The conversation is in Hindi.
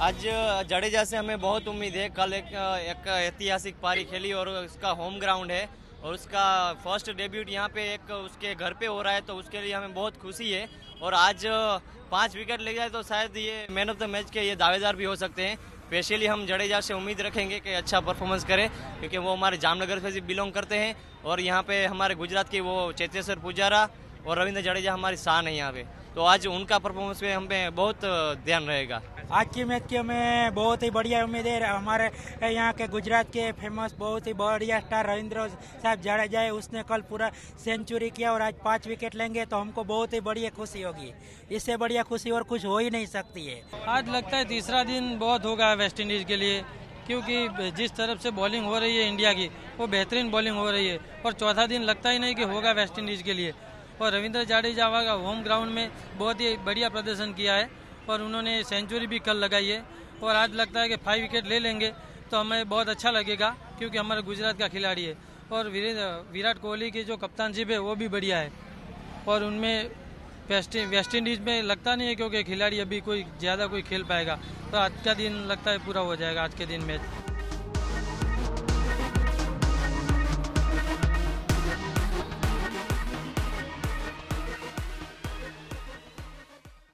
आज जडेजा से हमें बहुत उम्मीद है। कल एक एक ऐतिहासिक पारी खेली और उसका होम ग्राउंड है और उसका फ़र्स्ट डेब्यूट यहाँ पे एक उसके घर पे हो रहा है तो उसके लिए हमें बहुत खुशी है। और आज पाँच विकेट ले जाए तो शायद ये मैन ऑफ़ द मैच के ये दावेदार भी हो सकते हैं। स्पेशली हम जडेजा से उम्मीद रखेंगे कि अच्छा परफॉर्मेंस करें, क्योंकि वो हमारे जामनगर से बिलोंग करते हैं। और यहाँ पे हमारे गुजरात के वो चेतेश्वर पुजारा और रविंद्र जडेजा हमारी शान है यहाँ पे। तो आज उनका परफॉर्मेंस पे हमें बहुत ध्यान रहेगा। आज की मैच की हमें बहुत ही बढ़िया उम्मीद है। हमारे यहाँ के गुजरात के फ़ेमस बहुत ही बढ़िया स्टार रविंद्र साहब जडेजा है। उसने कल पूरा सेंचुरी किया और आज पाँच विकेट लेंगे तो हमको बहुत ही बढ़िया खुशी होगी। इससे बढ़िया खुशी और कुछ हो ही नहीं सकती है। आज लगता है तीसरा दिन बहुत होगा वेस्ट इंडीज के लिए क्योंकि जिस तरफ़ से बॉलिंग हो रही है इंडिया की वो बेहतरीन बॉलिंग हो रही है। और चौथा दिन लगता ही नहीं कि होगा वेस्ट इंडीज के लिए। और रविंद्र जाडेजा का होम ग्राउंड में बहुत ही बढ़िया प्रदर्शन किया है और उन्होंने सेंचुरी भी कल लगाई है। और आज लगता है कि फाइव विकेट ले लेंगे तो हमें बहुत अच्छा लगेगा क्योंकि हमारे गुजरात का खिलाड़ी है। और विराट कोहली की जो कप्तानशिप है, वो भी बढ़िया है। और उनमें वेस्ट इंडीज में लगता नहीं है क्योंकि खिलाड़ी अभी कोई, ज़्यादा कोई खेल पाएगा। तो आज का दिन लगता है पूरा हो जाएगा, आज के दिन मैच।